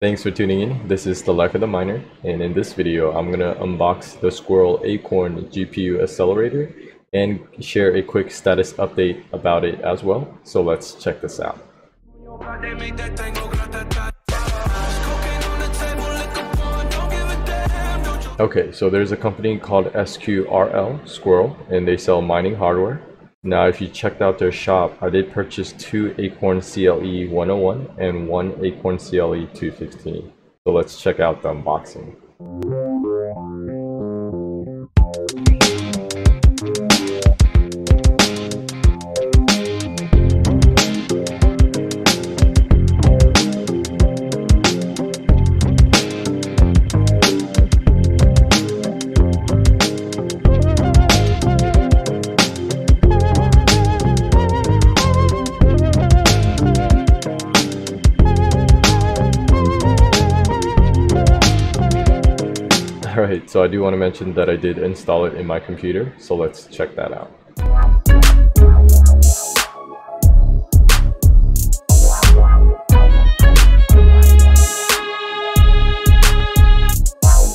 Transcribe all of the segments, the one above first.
Thanks for tuning in. This is the Life of the Miner, and in this video, I'm gonna unbox the Squirrel Acorn GPU accelerator and share a quick status update about it as well. So let's check this out. Okay, so there's a company called SQRL Squirrel, and they sell mining hardware. Now, if you checked out their shop, uh, I did purchase two Acorn CLE 101 and one Acorn CLE 215. So let's check out the unboxing. Alright, so I do want to mention that I did install it in my computer, so let's check that out.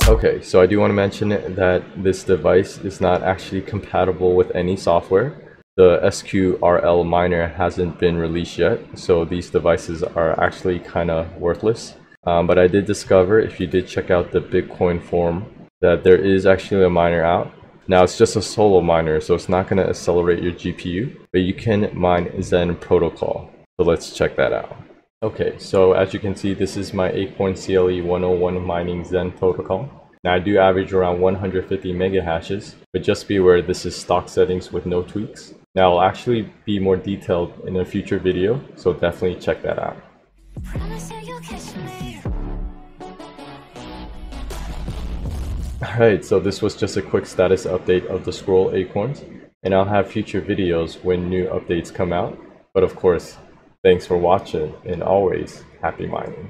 Okay, so I do want to mention that this device is not actually compatible with any software. The SQRL miner hasn't been released yet, so these devices are actually kind of worthless. Um, but I did discover, if you did check out the Bitcoin forum, that there is actually a miner out. Now it's just a solo miner, so it's not going to accelerate your GPU, but you can mine Zen protocol. So let's check that out. Okay, so as you can see, this is my Acorn CLE 101 mining Zen protocol. Now I do average around 150 mega hashes, but just be aware this is stock settings with no tweaks. Now I'll actually be more detailed in a future video, so definitely check that out. Alright, so this was just a quick status update of the SQRL Acorns, and I'll have future videos when new updates come out. But of course, thanks for watching, and always, happy mining.